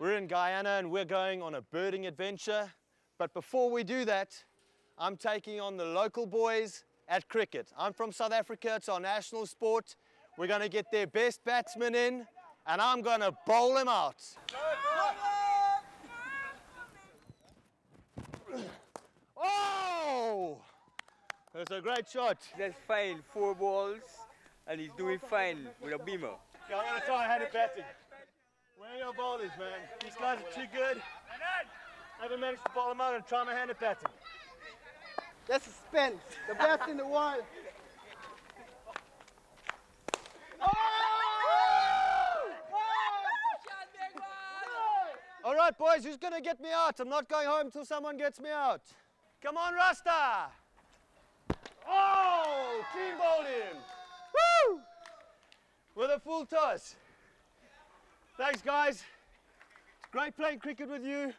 We're in Guyana and we're going on a birding adventure. But before we do that, I'm taking on the local boys at cricket. I'm from South Africa, it's our national sport. We're gonna get their best batsmen in and I'm gonna bowl them out. Oh! That's a great shot. That's fine, four balls, and he's doing fine with a beamer. Okay, I'm gonna try and hand it batting. Where are your bowlers, man? These guys are too good. I haven't managed to ball them out and try my hand at batting. That's a spin. The best in the world. All right, boys, who's gonna get me out? I'm not going home until someone gets me out. Come on, Rasta! Oh, clean bowled him. Woo! With a full toss. Thanks, guys. It's great playing cricket with you.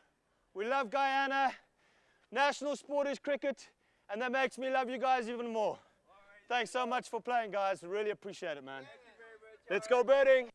We love Guyana. National sport is cricket, and that makes me love you guys even more. Thanks so much for playing, guys. Really appreciate it, man. Let's go birding.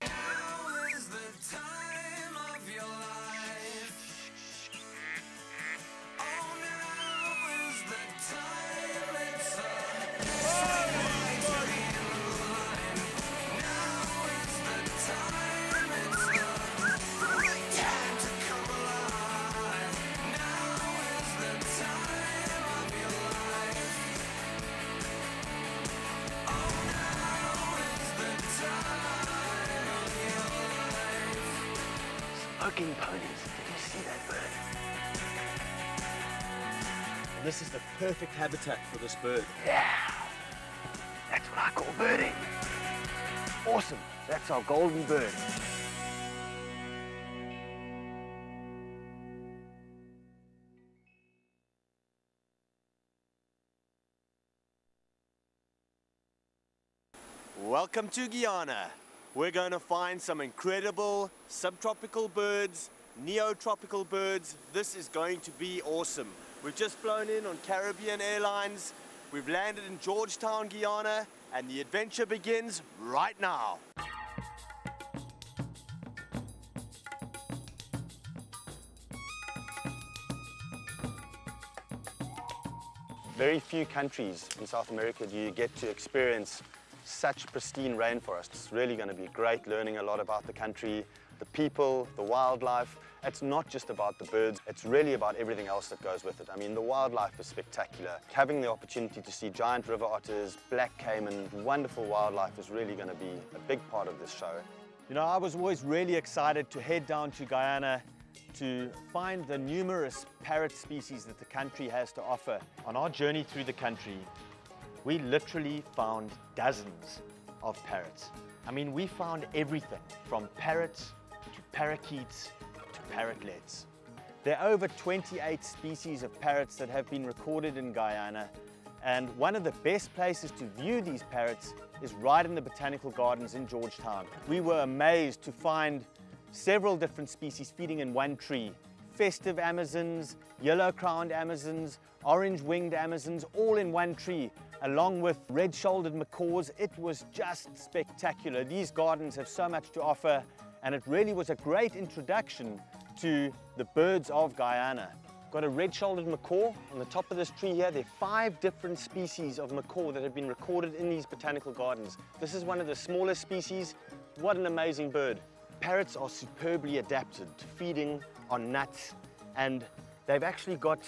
Perfect habitat for this bird. Yeah. That's what I call birding. Awesome. That's our golden bird. Welcome to Guyana. We're going to find some incredible subtropical birds, neotropical birds. This is going to be awesome. We've just flown in on Caribbean Airlines. We've landed in Georgetown, Guyana, and the adventure begins right now. Very few countries in South America do you get to experience such pristine rainforests. It's really going to be great learning a lot about the country, the people, the wildlife. It's not just about the birds, it's really about everything else that goes with it. I mean, the wildlife is spectacular. Having the opportunity to see giant river otters, black caiman, wonderful wildlife is really going to be a big part of this show. You know, I was always really excited to head down to Guyana to find the numerous parrot species that the country has to offer. On our journey through the country, we literally found dozens of parrots. I mean, we found everything from parrots parakeets to parrotlets. There are over 28 species of parrots that have been recorded in Guyana, and one of the best places to view these parrots is right in the botanical gardens in Georgetown. We were amazed to find several different species feeding in one tree. Festive Amazons, yellow-crowned Amazons, orange-winged Amazons, all in one tree, along with red-shouldered macaws. It was just spectacular. These gardens have so much to offer, and it really was a great introduction to the birds of Guyana. Got a red-shouldered macaw on the top of this tree here. There are five different species of macaw that have been recorded in these botanical gardens. This is one of the smallest species. What an amazing bird. Parrots are superbly adapted to feeding on nuts and they've actually got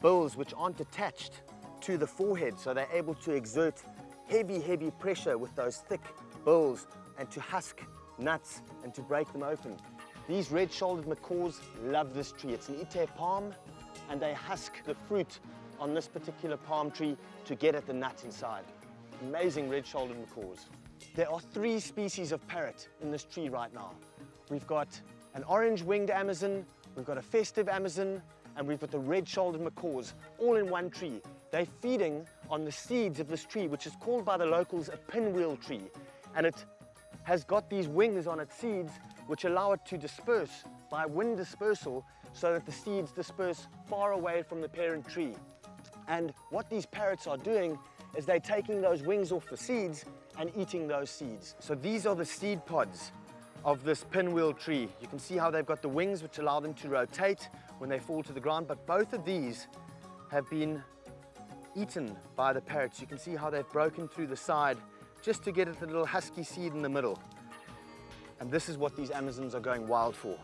bills which aren't attached to the forehead so they're able to exert heavy, heavy pressure with those thick bills and to husk nuts and to break them open. These red-shouldered macaws love this tree. It's an ite palm and they husk the fruit on this particular palm tree to get at the nut inside. Amazing red-shouldered macaws. There are three species of parrot in this tree right now. We've got an orange-winged Amazon, we've got a festive Amazon, and we've got the red-shouldered macaws, all in one tree. They're feeding on the seeds of this tree, which is called by the locals a pinwheel tree. And it has got these wings on its seeds, which allow it to disperse by wind dispersal so that the seeds disperse far away from the parent tree. And what these parrots are doing is they're taking those wings off the seeds and eating those seeds. So these are the seed pods of this pinwheel tree. You can see how they've got the wings which allow them to rotate when they fall to the ground, but both of these have been eaten by the parrots. You can see how they've broken through the side just to get at the little husky seed in the middle. And this is what these Amazons are going wild for.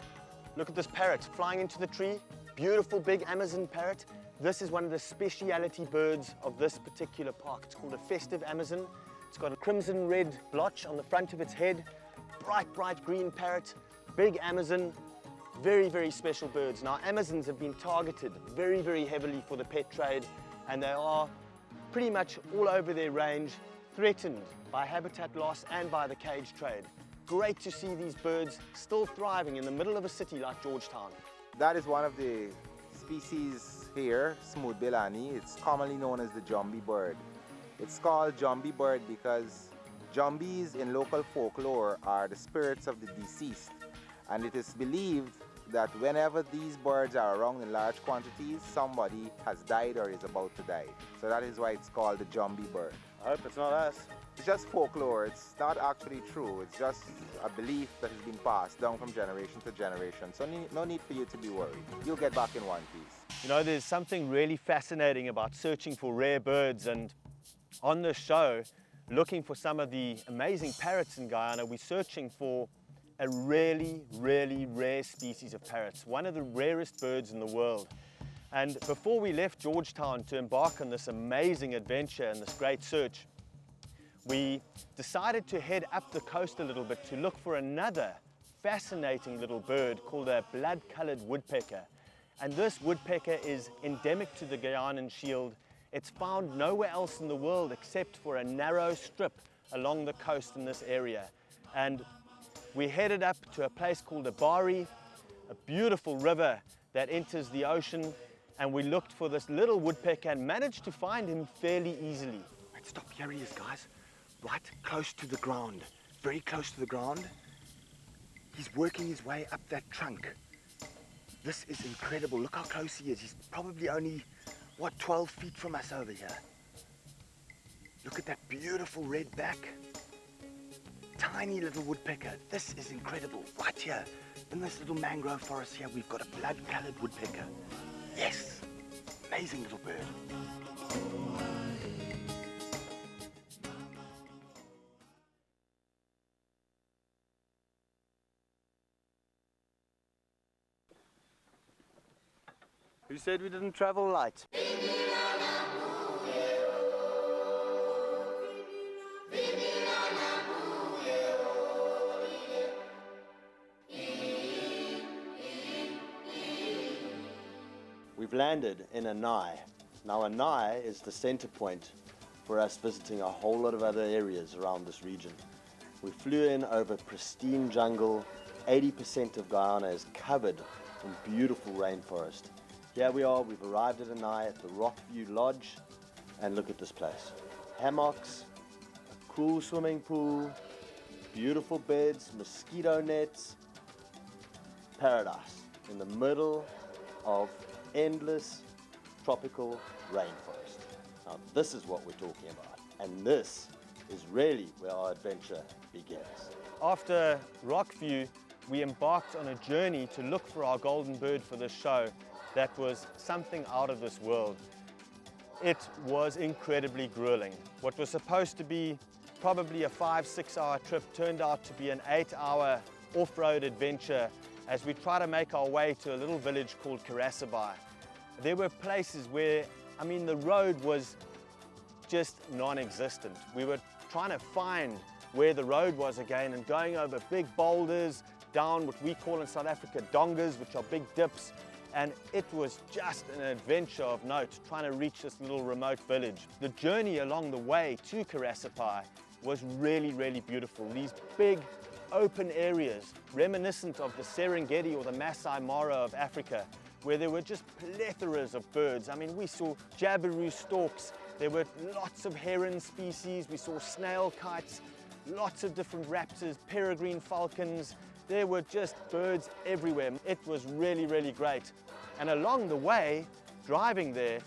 Look at this parrot flying into the tree. Beautiful big Amazon parrot. This is one of the speciality birds of this particular park. It's called a festive Amazon. It's got a crimson red blotch on the front of its head. Bright, bright green parrot. Big Amazon. Very, very special birds. Now, Amazons have been targeted very, very heavily for the pet trade, and they are pretty much all over their range, threatened by habitat loss and by the cage trade. Great to see these birds still thriving in the middle of a city like Georgetown. That is one of the species here, smooth-billed ani. It's commonly known as the Jumbie bird. It's called Jumbie bird because Jumbies in local folklore are the spirits of the deceased. And it is believed that whenever these birds are around in large quantities, somebody has died or is about to die. So that is why it's called the Jumbie bird. I hope it's not us. It's just folklore. It's not actually true. It's just a belief that has been passed down from generation to generation. So no need for you to be worried. You'll get back in one piece. You know, there's something really fascinating about searching for rare birds and on this show, looking for some of the amazing parrots in Guyana, we're searching for a really, really rare species of parrots, one of the rarest birds in the world. And before we left Georgetown to embark on this amazing adventure and this great search, we decided to head up the coast a little bit to look for another fascinating little bird called a blood-colored woodpecker. And this woodpecker is endemic to the Guiana Shield. It's found nowhere else in the world except for a narrow strip along the coast in this area. And we headed up to a place called Abary, a beautiful river that enters the ocean, and we looked for this little woodpecker and managed to find him fairly easily. Right, stop, here he is, guys. Right close to the ground, very close to the ground. He's working his way up that trunk. This is incredible. Look how close he is. He's probably only, what, 12 feet from us over here. Look at that beautiful red back. Tiny little woodpecker. This is incredible. Right here, in this little mangrove forest here, we've got a blood-colored woodpecker. Yes, amazing little bird. Who said we didn't travel light? We've landed in Annai. Now Annai is the center point for us visiting a whole lot of other areas around this region. We flew in over pristine jungle. 80% of Guyana is covered in beautiful rainforest. Here we are, we've arrived at Annai at the Rockview Lodge, and look at this place. Hammocks, a cool swimming pool, beautiful beds, mosquito nets, paradise in the middle of endless tropical rainforest. Now this is what we're talking about, and this is really where our adventure begins. After Rockview, we embarked on a journey to look for our golden bird for this show that was something out of this world. It was incredibly grueling. What was supposed to be probably a five, six hour trip turned out to be an eight hour off-road adventure as we try to make our way to a little village called Karasabai. There were places where, I mean, the road was just non-existent. We were trying to find where the road was again and going over big boulders, down what we call in South Africa dongas, which are big dips. And it was just an adventure of note, trying to reach this little remote village. The journey along the way to Karasabai was really, really beautiful. These big open areas, reminiscent of the Serengeti or the Masai Mara of Africa, where there were just plethoras of birds. I mean, we saw jabiru storks, there were lots of heron species, we saw snail kites, lots of different raptors, peregrine falcons. There were just birds everywhere. It was really, really great. And along the way, driving there,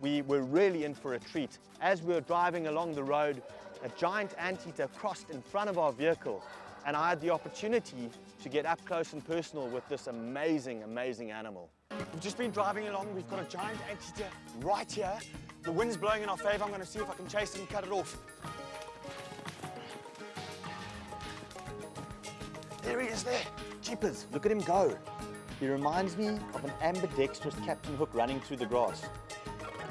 we were really in for a treat. As we were driving along the road, a giant anteater crossed in front of our vehicle. And I had the opportunity to get up close and personal with this amazing, amazing animal. We've just been driving along, we've got a giant anteater right here. The wind's blowing in our favor, I'm gonna see if I can chase it and cut it off. There he is there. Jeepers, look at him go. He reminds me of an ambidextrous Captain Hook running through the grass.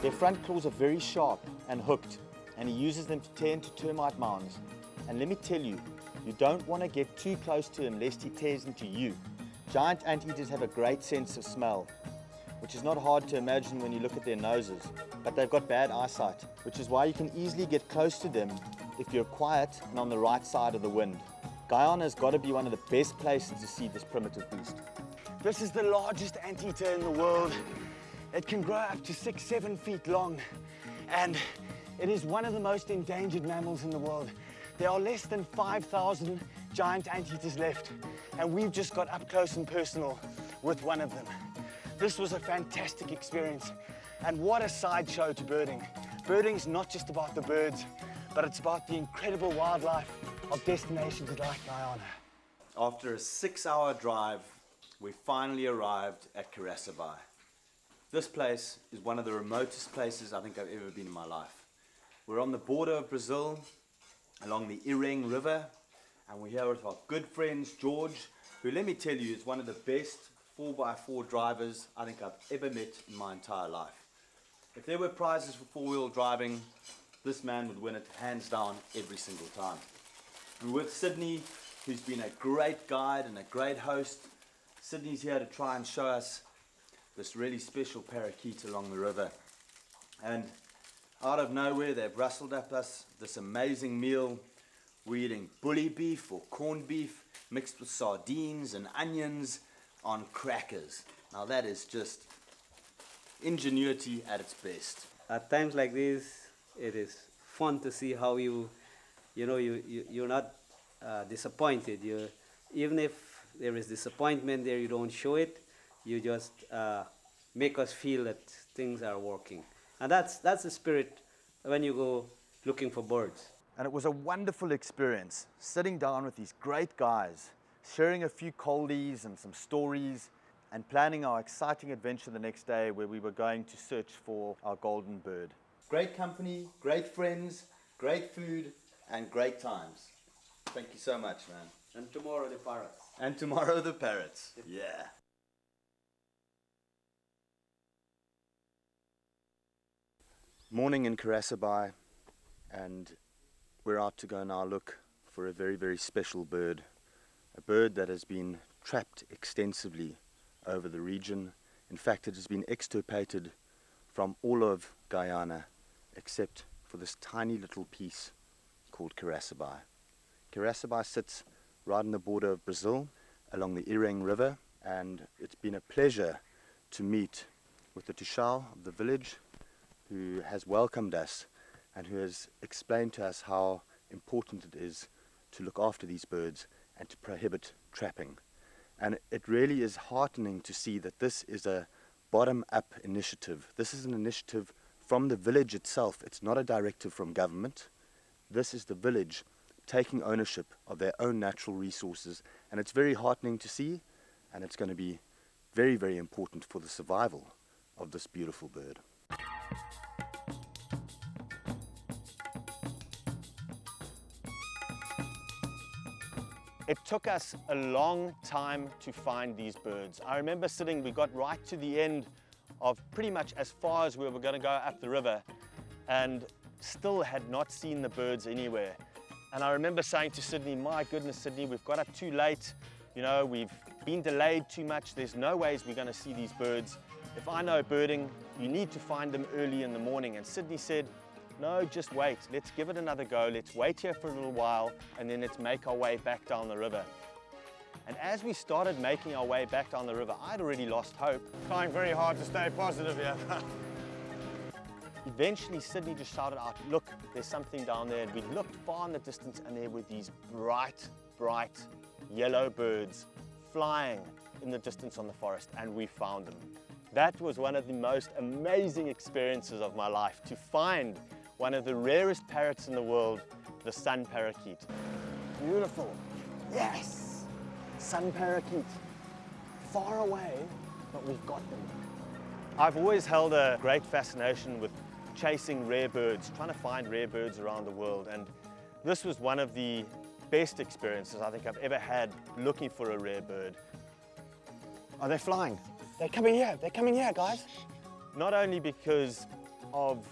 Their front claws are very sharp and hooked, and he uses them to tear into termite mounds. And let me tell you, you don't want to get too close to him lest he tears into you. Giant anteaters have a great sense of smell, which is not hard to imagine when you look at their noses, but they've got bad eyesight, which is why you can easily get close to them if you're quiet and on the right side of the wind. Guyana has got to be one of the best places to see this primitive beast. This is the largest anteater in the world. It can grow up to six, seven feet long, and it is one of the most endangered mammals in the world. There are less than 5,000 giant anteaters left, and we've just got up close and personal with one of them. This was a fantastic experience, and what a sideshow to birding. Birding's not just about the birds, but it's about the incredible wildlife of destinations like Guyana. After a six hour drive, we finally arrived at Karasabai. This place is one of the remotest places I think I've ever been in my life. We're on the border of Brazil, along the Ireng River, and we're here with our good friends George, who let me tell you is one of the best 4x4 drivers I think I've ever met in my entire life. If there were prizes for four wheel driving, this man would win it hands down every single time. We're with Sydney, who's been a great guide and a great host. Sydney's here to try and show us this really special parakeet along the river. And out of nowhere, they've rustled up us this amazing meal. We're eating bully beef or corned beef mixed with sardines and onions on crackers. Now, that is just ingenuity at its best. at times like this, it is fun to see how you, you know, you, you you're not uh, disappointed. You, even if there is disappointment there, you don't show it. You just uh, make us feel that things are working, and that's that's the spirit when you go looking for birds. And it was a wonderful experience sitting down with these great guys, sharing a few coldies and some stories, and planning our exciting adventure the next day where we were going to search for our golden bird. Great company, great friends, great food, and great times. Thank you so much, man. And tomorrow the parrots. And tomorrow the parrots. Yeah. Morning in Karasabai, and we're out to go now look for a very, very special bird. A bird that has been trapped extensively over the region. In fact, it has been extirpated from all of Guyana except for this tiny little piece called Karasabai. Karasabai sits right on the border of Brazil along the Ireng River, and it's been a pleasure to meet with the Toshao of the village who has welcomed us and who has explained to us how important it is to look after these birds and to prohibit trapping. And it really is heartening to see that this is a bottom up initiative. This is an initiative from the village itself. It's not a directive from government. This is the village taking ownership of their own natural resources. And it's very heartening to see, and it's going to be very, very important for the survival of this beautiful bird. It took us a long time to find these birds. I remember sitting, we got right to the end of pretty much as far as we were going to go up the river and still had not seen the birds anywhere. And I remember saying to Sydney, my goodness, Sydney, we've got up too late. You know, we've been delayed too much. There's no ways we're going to see these birds. If I know birding, you need to find them early in the morning. And Sydney said, no, just wait. Let's give it another go. Let's wait here for a little while and then let's make our way back down the river. And as we started making our way back down the river, I'd already lost hope. Trying very hard to stay positive here. Eventually, Sydney just shouted out, look, there's something down there. And we looked far in the distance and there were these bright, bright yellow birds flying in the distance on the forest and we found them. That was one of the most amazing experiences of my life, to find one of the rarest parrots in the world, the sun parakeet. Beautiful. Yes! Sun parakeet. Far away, but we've got them. I've always held a great fascination with chasing rare birds, trying to find rare birds around the world. And this was one of the best experiences I think I've ever had looking for a rare bird. Are they flying? They're coming here. They're coming here, guys. Not only because of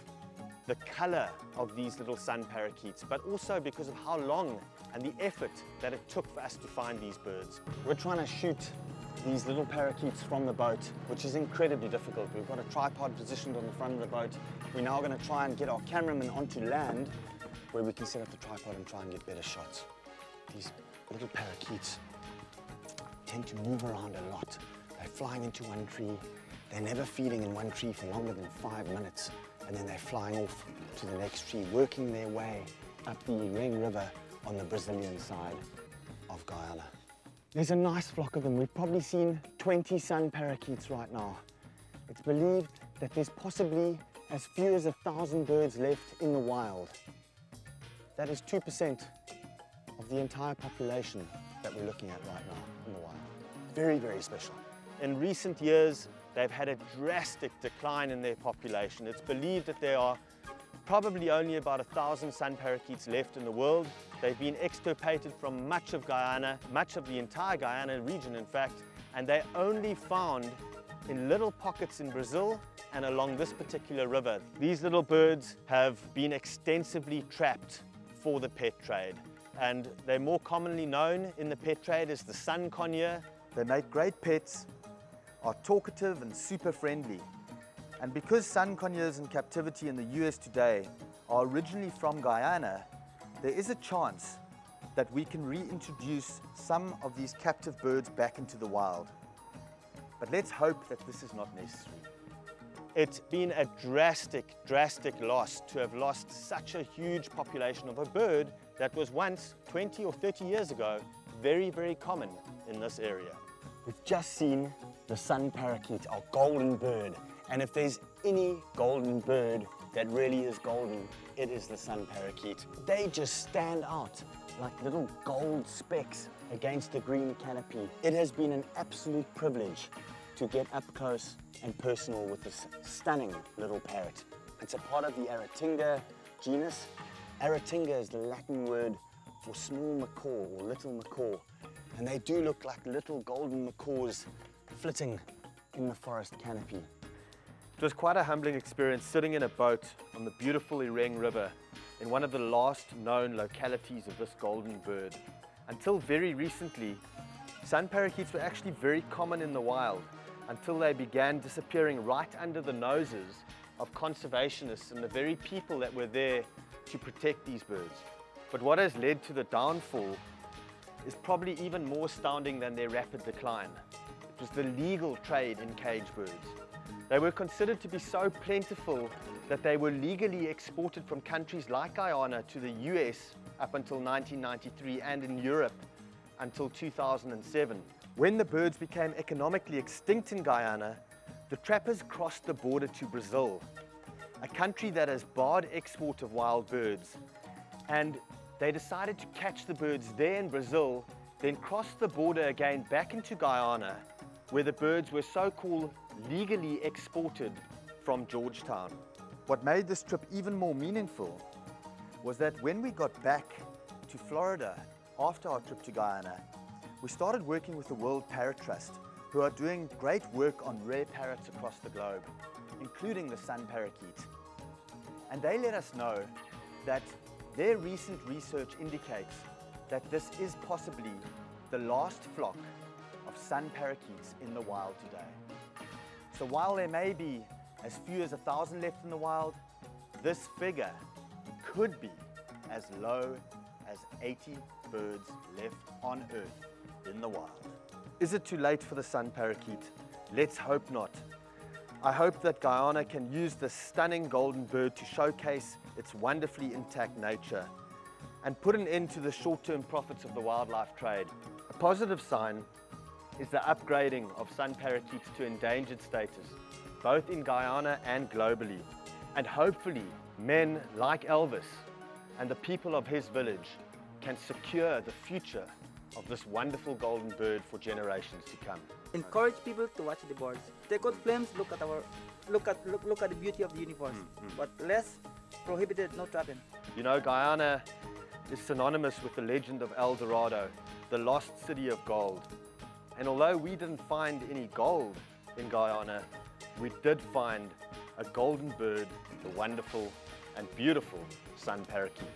the color of these little sun parakeets, but also because of how long and the effort that it took for us to find these birds. We're trying to shoot these little parakeets from the boat, which is incredibly difficult. We've got a tripod positioned on the front of the boat. We're now going to try and get our cameraman onto land where we can set up the tripod and try and get better shots. These little parakeets tend to move around a lot. Flying into one tree. They're never feeding in one tree for longer than five minutes. And then they're flying off to the next tree, working their way up the Ireng River on the Brazilian side of Guyana. There's a nice flock of them. We've probably seen 20 sun parakeets right now. It's believed that there's possibly as few as a thousand birds left in the wild. That is 2% of the entire population that we're looking at right now in the wild. Very, very special. In recent years, they've had a drastic decline in their population. It's believed that there are probably only about a thousand sun parakeets left in the world. They've been extirpated from much of Guyana, much of the entire Guyana region, in fact, and they're only found in little pockets in Brazil and along this particular river. These little birds have been extensively trapped for the pet trade, and they're more commonly known in the pet trade as the sun conure. They make great pets, are talkative and super friendly. And because sun conures in captivity in the US today are originally from Guyana, there is a chance that we can reintroduce some of these captive birds back into the wild. But let's hope that this is not necessary. It's been a drastic, drastic loss to have lost such a huge population of a bird that was once, 20 or 30 years ago, very, very common in this area. We've just seen the sun parakeet, our golden bird. And if there's any golden bird that really is golden, it is the sun parakeet. They just stand out like little gold specks against the green canopy. It has been an absolute privilege to get up close and personal with this stunning little parrot. It's a part of the Aratinga genus. Aratinga is the Latin word for small macaw or little macaw. And they do look like little golden macaws flitting in the forest canopy. It was quite a humbling experience sitting in a boat on the beautiful Ireng River in one of the last known localities of this golden bird. Until very recently, sun parakeets were actually very common in the wild until they began disappearing right under the noses of conservationists and the very people that were there to protect these birds. But what has led to the downfall is probably even more astounding than their rapid decline. Was the legal trade in cage birds. They were considered to be so plentiful that they were legally exported from countries like Guyana to the US up until 1993 and in Europe until 2007. When the birds became economically extinct in Guyana, the trappers crossed the border to Brazil, a country that has barred export of wild birds. And they decided to catch the birds there in Brazil, then cross the border again back into Guyana, where the birds were so-called legally exported from Georgetown. What made this trip even more meaningful was that when we got back to Florida after our trip to Guyana, we started working with the World Parrot Trust, who are doing great work on rare parrots across the globe, including the sun parakeet. And they let us know that their recent research indicates that this is possibly the last flock of sun parakeets in the wild today. So while there may be as few as a thousand left in the wild, this figure could be as low as 80 birds left on Earth in the wild. Is it too late for the sun parakeet? Let's hope not. I hope that Guyana can use this stunning golden bird to showcase its wonderfully intact nature and put an end to the short-term profits of the wildlife trade. A positive sign is the upgrading of sun parakeets to endangered status, both in Guyana and globally. And hopefully, men like Elvis and the people of his village can secure the future of this wonderful golden bird for generations to come. Encourage people to watch the birds. Take out films, look at our, look at look, look at the beauty of the universe. Mm, mm. But less prohibited, no trapping. You know, Guyana is synonymous with the legend of El Dorado, the lost city of gold. And although we didn't find any gold in Guyana, we did find a golden bird, the wonderful and beautiful sun parakeet.